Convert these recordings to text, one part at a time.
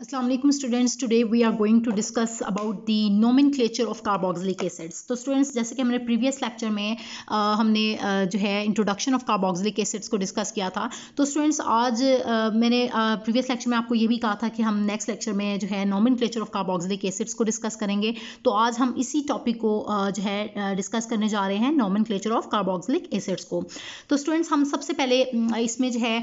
Aslam students today we are going to discuss about the nomenclature of carboxylic acids तो students जैसे कि हमने previous lecture में आ, हमने आ, जो है इंट्रोडक्शन ऑफ़ कार्बोक्सिलिक एसिड्स को डिस्कस किया था। तो स्टूडेंट्स आज आ, मैंने प्रीवियस लेक्चर में आपको ये भी कहा था कि हम नेक्स्ट लेक्चर में जो है nomenclature of carboxylic acids को डिस्कस करेंगे। तो आज हम इसी टॉपिक को आ, जो है डिस्कस करने जा रहे हैं nomenclature of carboxylic acids को। तो स्टूडेंट्स हम सबसे पहले इसमें जो है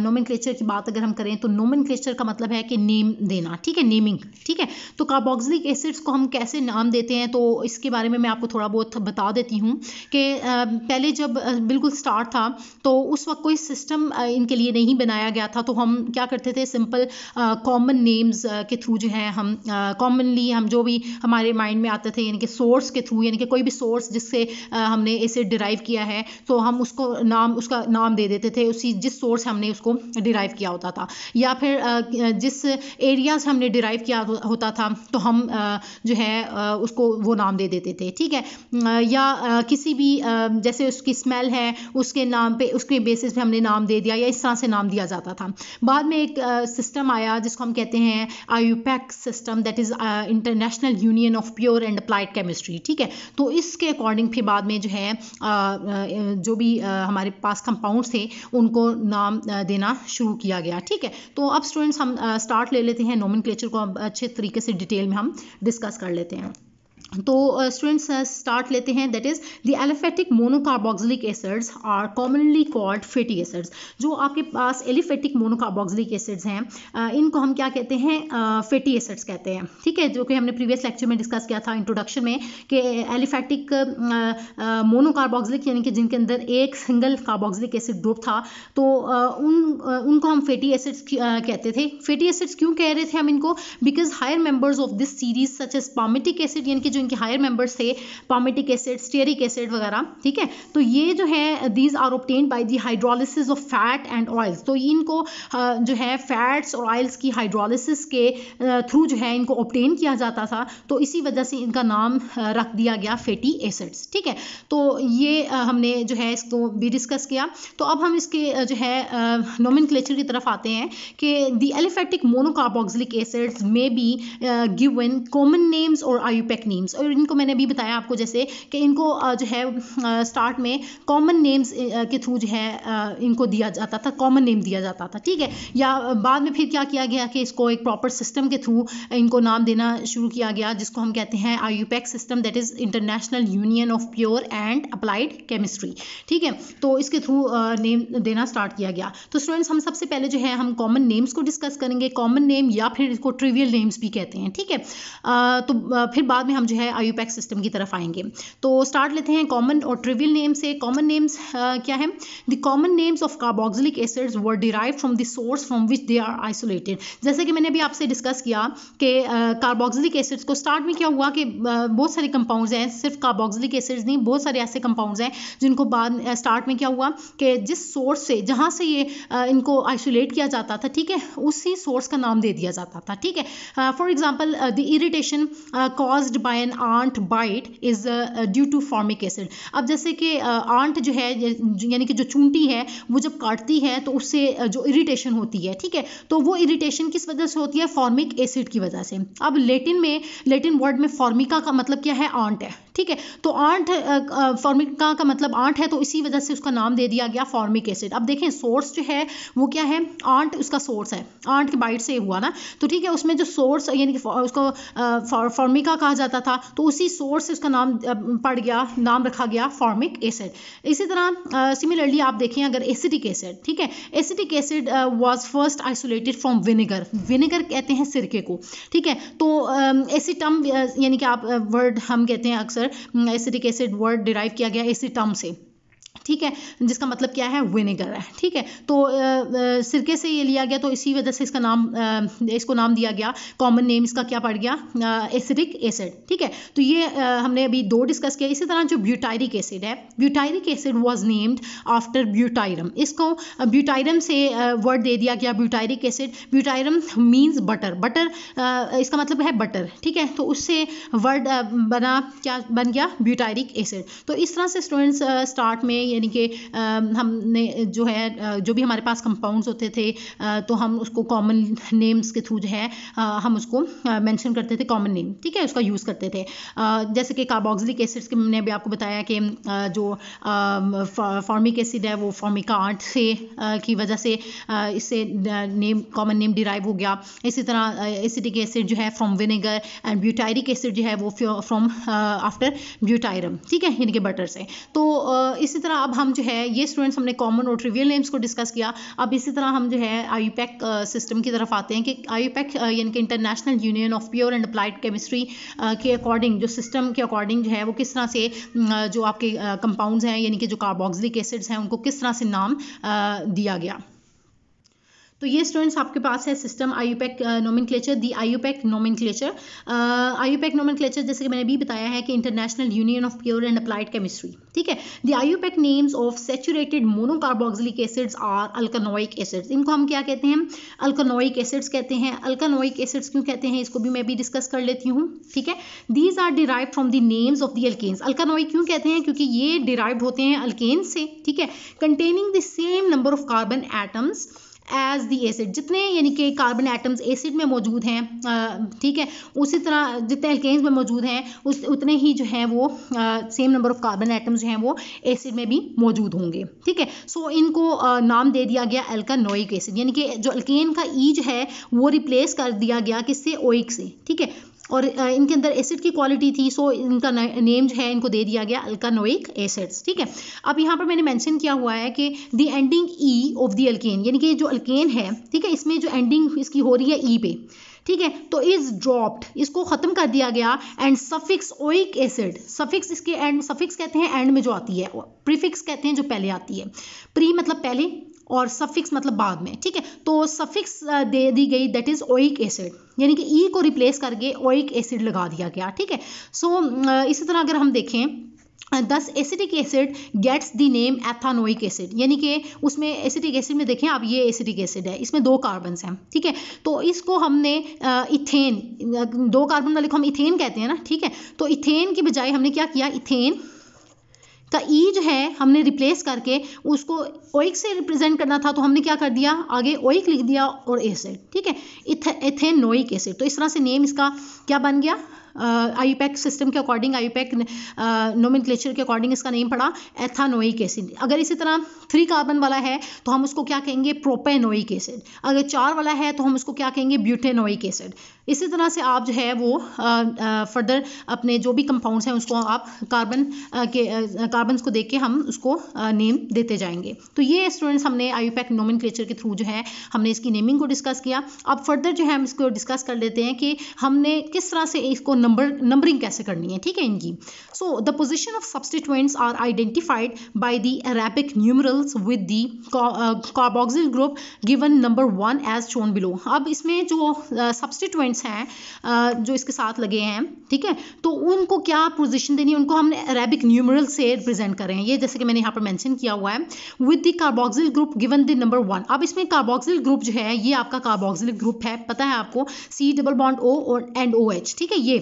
नोमिन क्लेचर की बात अगर हम करें तो नोमिन क्लेचर का मतलब है कि नेम नेम देना, ठीक है? नेमिंग ठीक है? तो कार्बोक्सिलिक एसिड्स को हम कैसे नाम देते हैं? तो इसके बारे में मैं आपको थोड़ा बहुत बता देती हूँ कि पहले जब बिल्कुल स्टार्ट था तो उस वक्त कोई सिस्टम इनके लिए नहीं बनाया गया था। तो हम क्या करते थे? सिंपल कॉमन नेम्स के थ्रू जो है हम कॉमनली हम जो भी हमारे माइंड में आते थे, यानी कि सोर्स के थ्रू यानी कि कोई भी सोर्स जिससे हमने एसिड डिराइव किया है तो हम उसको नाम, उसका नाम दे देते थे। उसी, जिस सोर्स हमने उसको डिराइव किया होता था। या फिर जिस एरियाज़ हमने डिराइव किया होता था तो हम जो है उसको वो नाम दे देते थे, ठीक है? या किसी भी जैसे उसकी स्मेल है, उसके नाम पे, उसके बेसिस पे हमने नाम दे दिया या इस तरह से नाम दिया जाता था। बाद में एक सिस्टम आया जिसको हम कहते हैं IUPAC system that is international union of pure and applied chemistry ठीक है? तो इसके अकॉर्डिंग फिर बाद में जो है जो भी हमारे पास कंपाउंड थे, उनको नाम देना शुरू किया गया, ठीक है? तो अब स्टूडेंट्स हम स्टार्ट ले लेते हैं नोमन को अच्छे तरीके से डिटेल में हम डिस्कस कर लेते हैं। तो स्टूडेंट्स uh, स्टार्ट uh, लेते हैं that is the aliphatic monocarboxylic acids are commonly called fatty acids जो आपके पास एलिफेटिक मोनोकार्बोक्सिलिक एसिड्स हैं uh, इनको हम क्या कहते हैं फैटी एसिड्स कहते हैं ठीक है? जो कि हमने प्रीवियस लेक्चर में डिस्कस किया था इंट्रोडक्शन में कि एलिफेटिक मोनोकार्बोक्सिलिक यानी कि जिनके अंदर एक सिंगल कार्बोक्सिलिक एसिड ग्रुप था तो उन उनको हम फैटी एसिड्स कहते थे। फैटी एसिड्स क्यों कह रहे थे हम इनको? Because higher members of this series such as palmitic acid यानी कि जो इनके हायर मेंबर्स थे पामेटिक एसिड स्टेरिक एसिड वगैरह, ठीक है? तो ये जो है these are obtained by the hydrolysis of fat and oils तो इनको जो है फैट्स और ऑयल्स की हाइड्रोलिसिस के थ्रू जो है, इनको ऑप्टेन किया जाता था। तो इसी वजह से इनका नाम रख दिया गया फैटी एसिड्स ठीक है? तो ये हमने जो है, इसको भी डिस्कस किया। तो अब हम इसके जो है नोमिन की तरफ़ आते हैं कि दी एलिफेटिक मोनोकार्बोक्सिलिक एसिड्स में बी गिवन कॉमन नेम्स और आयुपेक नेम्स नेम्स और इनको मैंने अभी बताया आपको जैसे कि इनको जो है स्टार्ट में कॉमन नेम्स के थ्रू जो है इनको दिया जाता था कॉमन नेम दिया जाता था, ठीक है? या बाद में फिर क्या किया गया कि इसको एक प्रॉपर सिस्टम के थ्रू इनको नाम देना शुरू किया गया, जिसको हम कहते हैं IUPAC system that is international union of pure and applied chemistry ठीक है? तो इसके थ्रू नेम देना स्टार्ट किया गया। तो स्टूडेंट्स हम सबसे पहले जो है, हम कॉमन नेम्स को डिस्कस करेंगे कॉमन नेम या फिर इसको ट्रिवियल नेम्स भी कहते हैं, ठीक है? तो फिर बाद में हम जो है है आयुपैक सिस्टम की तरफ़ आएँगे। तो स्टार्ट लेते हैं कॉमन और ट्रिवियल नेम से। कॉमन नेम्स क्या है? The common names of carboxylic acids were derive from the source from which they are isolated जैसे कि मैंने अभी आपसे डिस्कस किया कि कार्बोक्सिलिक एसिड्स को स्टार्ट में क्या हुआ कि बहुत सारे कंपाउंड्स हैं, सिर्फ़ कार्बोक्सिलिक एसिड्स नहीं, बहुत सारे ऐसे कंपाउंड्स हैं जिनको बाद स्टार्ट में क्या हुआ कि जिस सोर्स से, जहाँ से ये इनको आइसोलेट किया जाता था, ठीक है? उसी सोर्स का नाम दे दिया जाता था, ठीक है? For example the irritation caused by an ant bite is due to formic acid अब जैसे कि आंट uh, जो है यानी कि जो चूंटी है वो जब काटती है तो उससे uh, जो इरिटेशन होती है ठीक है? तो वो इरिटेशन किस वजह से होती है? फॉर्मिक एसिड की वजह से। अब लेटिन में लेटिन वर्ड में फॉर्मिका का मतलब क्या है? आंट है ठीक है? तो आंट फॉर्मिका का मतलब आंट है तो इसी वजह से उसका नाम दे दिया गया फॉर्मिक एसिड अब देखें सोर्स जो है वो क्या है? आंट उसका सोर्स है। आंट के बाइट से हुआ ना? तो ठीक है उसमें जो सोर्स यानी कि उसको फॉर्मिका कहा जाता था तो उसी सोर्स से उसका नाम पड़ गया, नाम रखा गया फॉर्मिक एसिड इसी तरह सिमिलरली आप देखें अगर एसिडिक एसिड ठीक है? Acidic acid was first isolated from vinegar vinegar कहते हैं सिरके को, ठीक है? तो एसिटम यानी कि आप वर्ड हम कहते हैं अक्सर एसिडिक एसिड वर्ड डिराइव किया गया एसिटम से. ठीक है? जिसका मतलब क्या है? विनेगर है ठीक है? तो सिरके से ये लिया गया तो इसी वजह से इसका नाम आ, इसको नाम दिया गया। कॉमन नेम इसका क्या पड़ गया? एसिडिक एसिड ठीक है? तो ये आ, हमने अभी दो डिस्कस किया। इसी तरह जो ब्यूटायरिक एसिड है butyric acid was named after butyrum इसको ब्यूटायरम से वर्ड दे दिया गया butyric acid butyrum means butter butter इसका मतलब है बटर ठीक है? तो उससे वर्ड बना क्या बन गया? ब्यूटायरिक एसिड तो इस तरह से स्टूडेंट्स स्टार्ट में यानी कि हमने जो है जो भी हमारे पास कंपाउंड्स होते थे तो हम उसको कॉमन नेम्स के थ्रू जो है हम उसको मेंशन करते थे कॉमन नेम ठीक है? उसका यूज़ करते थे। जैसे कि कार्बोक्सिलिक एसिड्स के मैंने अभी आपको बताया कि जो फॉर्मिक एसिड है, वो फॉर्मिका आर्ट से की वजह से इससे नेम कॉमन नेम डिराइव हो गया। इसी तरह एसिडिक एसिड जो है from vinegar and butyric acid जो है वो फ्रॉम आफ्टर ब्यूटायरम ठीक है? यानी कि बटर से। तो इसी तरह अब हम जो है, ये स्टूडेंट्स हमने कॉमन और ट्रिवियल नेम्स को डिस्कस किया। अब इसी तरह हम जो है आईयूपैक सिस्टम की तरफ़ आते हैं कि आईयूपैक यानी कि international union of pure and applied chemistry के अकॉर्डिंग जो सिस्टम के अकॉर्डिंग जो है, वो किस तरह से जो आपके कंपाउंड्स हैं, यानी कि जो कार्बोक्सिलिक एसिड्स हैं, उनको किस तरह से नाम दिया गया। तो ये स्टूडेंट्स आपके पास है system IUPAC nomenclature the IUPAC nomenclature IUPAC nomenclature जैसे कि मैंने भी बताया है कि international union of pure and applied chemistry ठीक है? The IUPAC names of saturated monocarboxylic acids are alkanoic acids इनको हम क्या कहते हैं? अल्कानोइक एसिड्स कहते हैं। अल्कानोइक एसिड्स क्यों कहते हैं? इसको भी मैं भी डिस्कस कर लेती हूँ। ठीक है? These are derive from the names of the alkanes alkanoic क्यों कहते हैं? क्योंकि ये डिराइव होते हैं अल्केन से। ठीक है? Containing the same number of carbon atoms as the acid जितने यानी कि कार्बन एटम्स एसिड में मौजूद हैं ठीक है उसी तरह जितने एल्केन्स में मौजूद हैं उस उतने ही जो हैं वो same number of carbon atoms जो हैं वो एसिड में भी मौजूद होंगे ठीक है? सो इनको आ, नाम दे दिया गया एल्कानोइक एसिड यानी कि जो अल्केन का ई जो है वो रिप्लेस कर दिया गया किससे? ओइक से ठीक है? और इनके अंदर एसिड की क्वालिटी थी सो इनका नेम जो है, इनको दे दिया गया अल्कानोइक एसिड्स ठीक है? अब यहाँ पर मैंने मैंशन किया हुआ है कि the ending E of the alkane यानी कि जो अल्केन है, ठीक है, इसमें जो एंडिंग इसकी हो रही है ई e पे, ठीक है? तो इज़ ड्रॉप्ड इसको ख़त्म कर दिया गया and suffix oic acid suffix इसके एंड सफिक्स कहते हैं एंड में जो आती है प्रीफिक्स कहते हैं जो पहले आती है। प्री मतलब पहले और सफिक्स मतलब बाद में ठीक है? तो सफिक्स दे दी गई दैट इज़ ओइक एसिड यानी कि ई e को रिप्लेस करके ओइक एसिड लगा दिया गया ठीक है? सो so, इसी तरह अगर हम देखें thus acidic acid gets the name ethanoic acid यानी कि उसमें एसिडिक एसिड में देखें आप ये एसिडिक एसिड है इसमें दो कार्बन हैं ठीक है? तो इसको हमने इथेन दो कार्बन वाले को हम इथेन कहते हैं ना ठीक है? तो इथेन की बजाय हमने क्या किया? इथेन ई e जो है, हमने रिप्लेस करके उसको ओइक से रिप्रेजेंट करना था तो हमने क्या कर दिया? आगे ओइक लिख दिया और एसिड ठीक है? एथेनोइक एसिड तो इस तरह से नेम इसका क्या बन गया? आईपैक सिस्टम के अकॉर्डिंग आईपैक नोमिन के अकॉर्डिंग इसका नेम पड़ा एथानोइक एसिड अगर इसी तरह थ्री कार्बन वाला है तो हम उसको क्या कहेंगे? प्रोपेनोइक एसिड अगर चार वाला है तो हम उसको क्या कहेंगे? ब्यूटेनोइक एसिड इसी तरह से आप जो है वो फर्दर अपने जो भी कंपाउंड्स हैं, उसको आप कार्बन के कार्बन को देख के हम उसको नेम देते जाएँगे. तो ये स्टूडेंट्स हमने आईपैक नोमिन क्लेचर के थ्रू जो है, हमने इसकी नेमिंग को डिस्कस किया. अब फर्दर जो है हम इसको डिस्कस कर लेते हैं कि हमने किस तरह से इसको नंबर नंबरिंग कैसे करनी है ठीक है इनकी? So the position of substituents are identified by the Arabic numerals with the carboxyl group given number one as shown below अब इसमें जो सब्सटीट्यूएंट्स uh, हैं uh, जो इसके साथ लगे हैं ठीक है तो उनको क्या पोजिशन देनी है? उनको हमने अरेबिक न्यूमरल से रिप्रेजेंट कर रहे हैं। ये जैसे कि मैंने यहाँ पर मैंशन किया हुआ है with the carboxyl group given the number one अब इसमें कार्बोक्सिल ग्रुप जो है ये आपका कार्बोक्सिल ग्रुप है पता है आपको? सी डबल बॉन्ड ओ और एंड ओ एच ठीक है ये।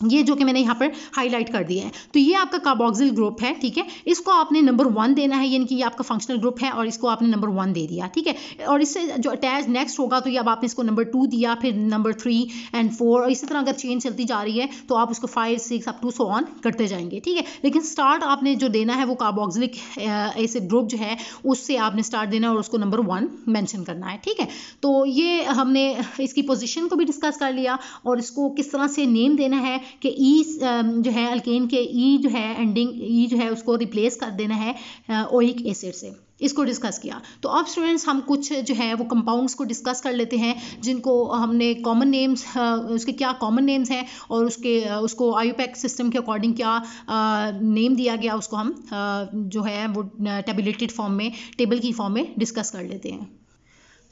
ये जो कि मैंने यहाँ पर हाईलाइट कर दिया है। तो ये आपका कार्बोक्सिल ग्रुप है, ठीक है? इसको आपने नंबर वन देना है, यानी कि ये आपका फंक्शनल ग्रुप है, और इसको आपने नंबर वन दे दिया, ठीक है? और इससे जो अटैच नेक्स्ट होगा तो ये अब आपने इसको नंबर टू दिया, फिर नंबर थ्री एंड फोर और इसी तरह अगर चेन चलती जा रही है तो आप उसको five six up to so on करते जाएँगे, ठीक है? लेकिन स्टार्ट आपने जो देना है, वो कार्बोक्सिलिक ऐसे ग्रुप जो है, उससे आपने स्टार्ट देना है, और उसको नंबर वन मैंशन करना है, ठीक है? तो ये हमने इसकी पोजिशन को भी डिस्कस कर लिया, और इसको किस तरह से नेम देना है कि ई जो है अल्केन के ई जो है एंडिंग ई जो है, उसको रिप्लेस कर देना है ओइक एसिड से। इसको डिस्कस किया। तो अब स्टूडेंट्स हम कुछ जो है, वो कंपाउंड्स को डिस्कस कर लेते हैं, जिनको हमने कॉमन नेम्स उसके क्या कॉमन नेम्स हैं, और उसके उसको आयुपैक सिस्टम के अकॉर्डिंग क्या नेम दिया गया, उसको हम जो है, वो टेबलेटेड फॉर्म में टेबल की फॉर्म में डिस्कस कर लेते हैं।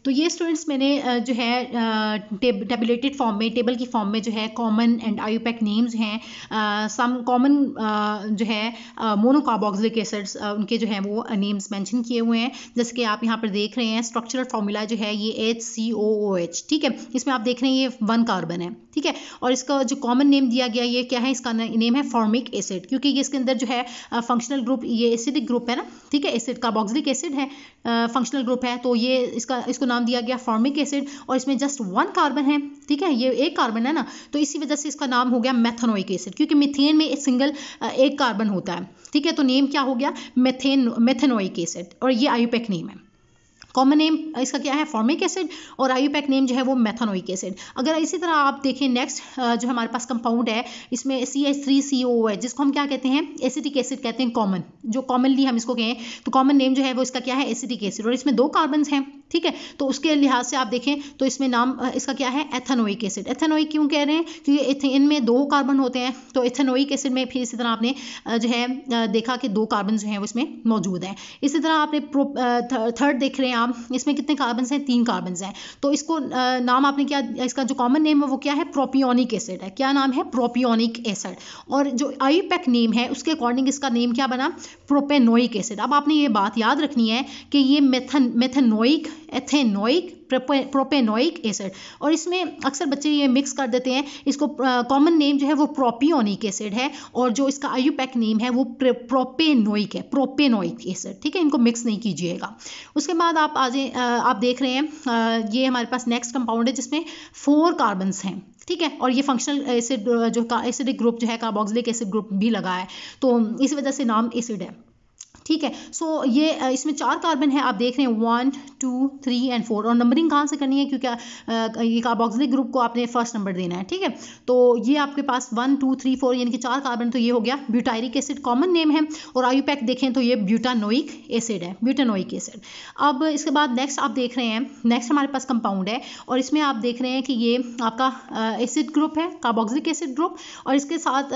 तो ये स्टूडेंट्स मैंने जो है टेबलेटेड फॉर्म में टेबल की फॉर्म में जो है कॉमन एंड आयुपैक नेम्स हैं सम कॉमन जो है मोनोकार्बोक्सिलिक एसिड्स उनके जो है वो नेम्स मेंशन किए हुए हैं। जैसे कि आप यहाँ पर देख रहे हैं स्ट्रक्चरल फार्मूला जो है, ये एच सी ओ ओ एच ठीक है? इसमें आप देख रहे हैं, ये वन कार्बन है, ठीक है? और इसका जो कॉमन नेम दिया गया, ये क्या है? इसका नेम है फॉर्मिक एसिड क्योंकि ये इसके अंदर जो है फंक्शनल ग्रुप ये एसिडिक ग्रुप है ना, ठीक है? एसिड कार्बोक्सिलिक एसिड है फंक्शनल ग्रुप है तो ये इसका, इसको नाम दिया गया फॉर्मिक एसिड और इसमें जस्ट वन कार्बन है, ठीक है? ये एक कार्बन है ना? तो इसी वजह से इसका नाम हो गया मेथनोइक एसिड क्योंकि मिथेन में एक सिंगल एक कार्बन होता है, ठीक है? तो नेम क्या हो गया? मेथेन मेथेनोइक एसिड और ये आयुपेक नेम है। कॉमन नेम इसका क्या है? फॉर्मिक एसिड और आयुपैक नेम जो है वो मैथानोइक एसिड अगर इसी तरह आप देखें नेक्स्ट जो हमारे पास कंपाउंड है, इसमें सी एच थ्री सी ओ है, जिसको हम क्या कहते हैं? एसिटिक एसिड कहते हैं कॉमन जो कॉमनली हम इसको कहें तो कॉमन नेम जो है वो इसका क्या है? एसिटिक एसिड और इसमें दो कार्बन हैं ठीक है? तो उसके लिहाज से आप देखें तो इसमें नाम इसका क्या है? Ethanoic acid. एथेनोइक क्यों कह रहे हैं? क्योंकि इनमें दो कार्बन होते हैं। तो एथेनोइक एसिड में फिर इसी तरह आपने जो है देखा कि दो कार्बन जो हैं वो इसमें मौजूद हैं। इसी तरह आपने थर्ड देख रहे हैं आप, इसमें कितने कार्बन हैं? तीन कार्बन हैं। तो इसको नाम आपने क्या, इसका जो कॉमन नेम है वो क्या है? प्रोपियोनिक एसिड है। क्या नाम है? Propionic acid. और जो आईपैक नेम है, उसके अकॉर्डिंग इसका नेम क्या बना? Propanoic acid. अब आपने ये बात याद रखनी है कि ये methane, methanoic ethanoic propanoic acid. और इसमें अक्सर बच्चे ये मिक्स कर देते हैं। इसको कॉमन नेम जो है वो प्रोपियोनिक एसिड है। और जो इसका आयुपैक नेम है वो प्रोपेनोइक है प्रोपेनोइक एसिड ठीक है, इनको मिक्स नहीं कीजिएगा। उसके बाद आप आज आप देख रहे हैं ये हमारे पास नेक्स्ट कंपाउंड है जिसमें फोर कार्बन्स हैं। ठीक है, और ये फंक्शनल एसिड जो एसिडिक ग्रुप जो है कार्बोक्सिलिक एसिड ग्रुप भी लगा है। तो इस वजह से नाम एसिड है। ठीक है? सो so, ये इसमें चार कार्बन है आप देख रहे हैं one two three and four और नंबरिंग कहाँ से करनी है? क्योंकि ये कार्बोक्सिलिक ग्रुप को आपने फ़र्स्ट नंबर देना है ठीक है? तो ये आपके पास वन टू थ्री फोर यानी कि चार कार्बन तो ये हो गया ब्यूटायरिक एसिड कॉमन नेम है। और आयुपैक देखें तो ये ब्यूटानोइक एसिड है ब्यूटानोइक एसिड अब इसके बाद नेक्स्ट आप देख रहे हैं नेक्स्ट हमारे पास कंपाउंड है। और इसमें आप देख रहे हैं कि ये आपका एसिड ग्रुप है कार्बोक्सिलिक एसिड ग्रुप और इसके साथ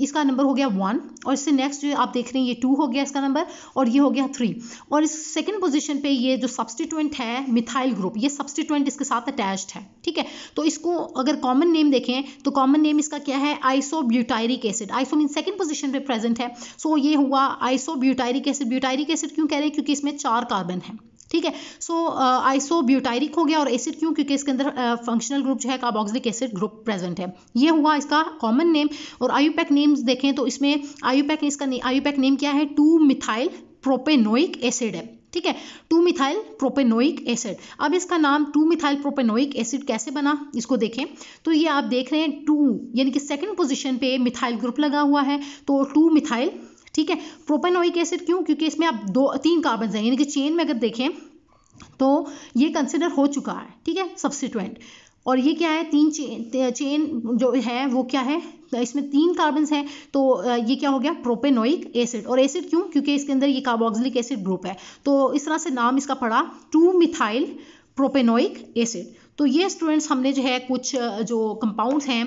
इसका नंबर हो गया वन और इससे नेक्स्ट जो आप देख रहे हैं ये टू हो गया इसका नंबर और ये हो गया थ्री और इस सेकेंड पोजिशन पे ये जो सब्सटीटेंट है मिथाइल ग्रुप ये सब्सटीटेंट इसके साथ अटैच्ड है, ठीक है? तो इसको अगर कॉमन नेम देखें तो कॉमन नेम इसका क्या है? Isobutyric acid iso mean second position पे प्रेजेंट है. सो ये हुआ आइसोब्यूटायरिक एसिड ब्यूटायरिक एसिड क्यों कह रहे हैं? क्योंकि इसमें चार कार्बन है। ठीक है? सो आइसो ब्यूटायरिक हो गया और एसिड क्यों? क्योंकि इसके अंदर फंक्शनल ग्रुप जो है कार्बोक्सिलिक एसिड ग्रुप प्रेजेंट है। ये हुआ इसका कॉमन नेम और आयुपैक नेम्स देखें तो इसमें आयुपैक इसका आयुपैक नेम क्या है? टू मिथाइल प्रोपेनोइक एसिड है। ठीक है? टू मिथाइल प्रोपेनोइक एसिड अब इसका नाम टू मिथाइल प्रोपेनोइक एसिड कैसे बना? इसको देखें। तो ये आप देख रहे हैं टू यानी कि सेकंड पोजीशन पे मिथाइल ग्रुप लगा हुआ है। तो टू मिथाइल ठीक है? प्रोपेनोइक एसिड क्यों? क्योंकि इसमें आप दो, तीन कार्बन हैं। यानी कि चेन में अगर देखें तो ये कंसिडर हो चुका है, ठीक है? सब्सिट्यूएंट और ये क्या है? तीन चेन चेन जो है, वो क्या है? इसमें तीन कार्बन हैं तो ये क्या हो गया? प्रोपेनोइक एसिड और एसिड क्यों? क्योंकि इसके अंदर ये कार्बोक्सिलिक एसिड ग्रुप है। तो इस तरह से नाम इसका पड़ा टू मिथाइल प्रोपेनोइक एसिड तो ये स्टूडेंट्स हमने जो है कुछ जो कंपाउंड्स हैं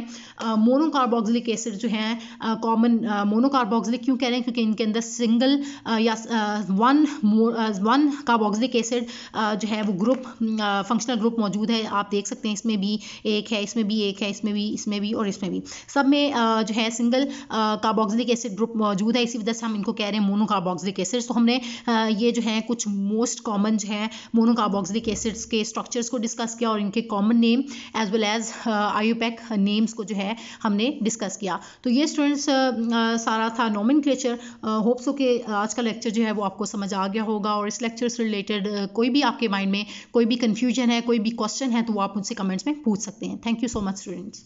मोनोकार्बोक्सिलिक एसिड जो हैं कॉमन मोनोकार्बोक्सिलिक क्यों कह रहे हैं? क्योंकि इनके अंदर सिंगल या वन वन कार्बोक्सिलिक एसिड जो है वो ग्रुप फंक्शनल ग्रुप मौजूद है। आप देख सकते हैं इसमें भी एक है, इसमें भी एक है, इसमें भी इसमें भी और इसमें भी। सब में जो है सिंगल कार्बोक्सिलिक एसिड ग्रुप मौजूद है। इसी वजह से हम इनको कह रहे हैं मोनोकार्बोक्सिलिक एसिड तो हमने ये जो है कुछ मोस्ट कॉमन जो है मोनोकार्बोक्सिलिक एसिड्स के स्ट्रक्चर्स को डिस्कस किया और इनके common name as well as IUPAC names को जो है हमने डिस्कस किया। तो ये स्टूडेंट्स uh, uh, सारा था नॉमिन क्लेचर होप्सो के आज का लेक्चर जो है वो आपको समझ आ गया होगा और इस लेक्चर से रिलेटेड कोई भी आपके माइंड में कोई भी कन्फ्यूज़न है कोई भी क्वेश्चन है तो वो आप मुझसे कमेंट्स में पूछ सकते हैं। Thank you so much students